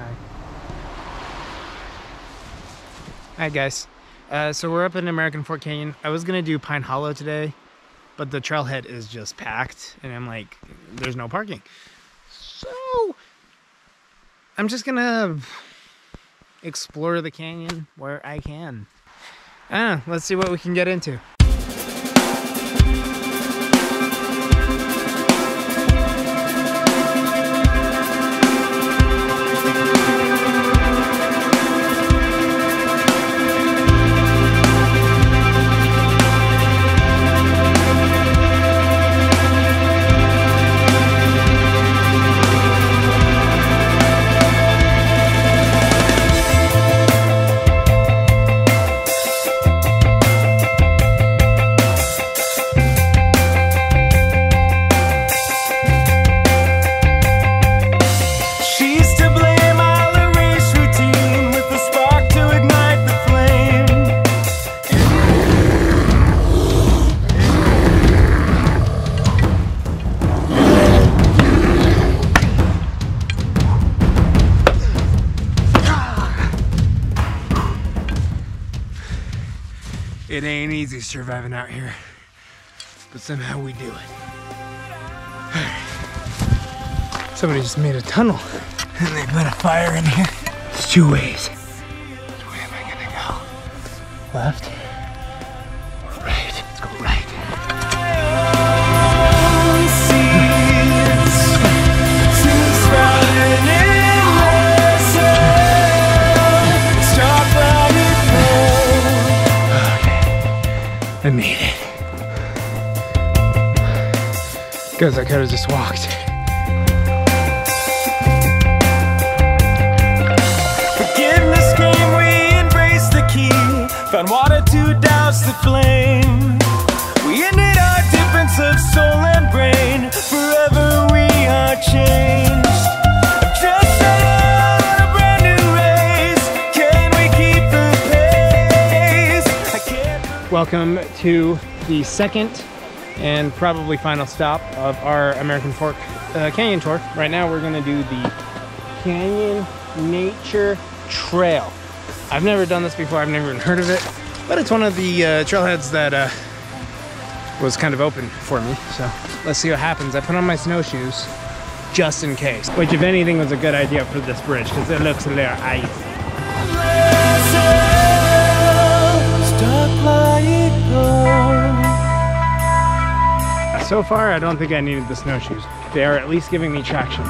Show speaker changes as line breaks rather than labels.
Hi. Hi guys. Uh, so we're up in American Fork Canyon. I was gonna do Pine Hollow today, but the trailhead is just packed, and I'm like, there's no parking. So I'm just gonna explore the canyon where I can. Ah, let's see what we can get into. It ain't easy surviving out here, but somehow we do it. Somebody just made a tunnel and they put a fire in here. There's two ways. Which way am I gonna go? Left I made it. Guys, I could have just walked. Welcome to the second and probably final stop of our American Fork uh, Canyon tour. Right now, we're gonna do the Canyon Nature Trail. I've never done this before, I've never even heard of it, but it's one of the uh, trailheads that uh, was kind of open for me. So let's see what happens. I put on my snowshoes just in case, which, if anything, was a good idea for this bridge because it looks a little icy. So far, I don't think I needed the snowshoes. They are at least giving me traction.